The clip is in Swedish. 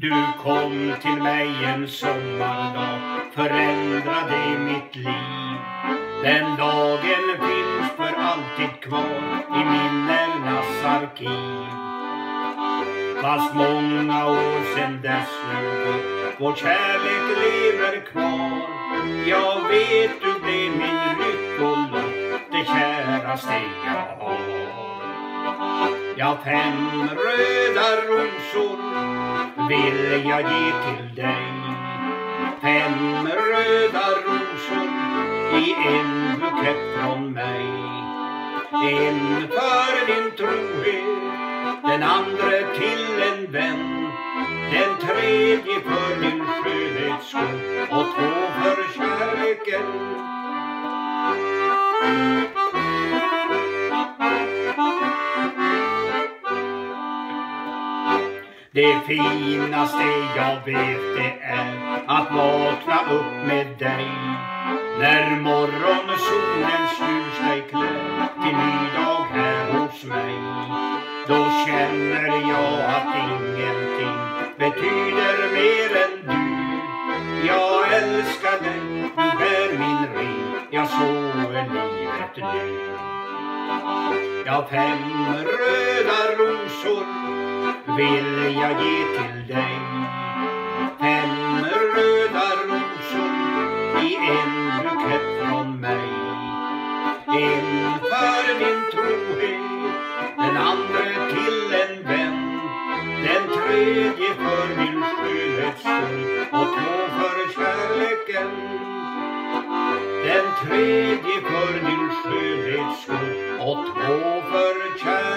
Du kom till mig en sommardag, förändrade mitt liv. Den dagen alltid kvar i minnenas arkiv. Fast många år sen dess nu gått, vår kärlek lever kvar. Jag vet du blev min lyckolott, det käraste jag har. Ja, fem röda rosor vill jag ge till dig. Fem röda rosor i en bukett från mig. En för din trohet, den andra till en vän. Den tredje för din skönhets skull och två för kärleken. Det finaste jag vet det är att vakna upp med dig. När morgonsolen styrs hos mig. Då känner jag att ingenting betyder mer än du. Jag älskar dig, du är min ring, ja så är livet nu. Ja, fem röda rosor vill jag ge till dig Fem röda rosor i en bukett från mig En för min trohet, den andra till en vän Den tredje för min skönhets skull och två för kärleken Den tredje för min skönhets skull och två för kärleken.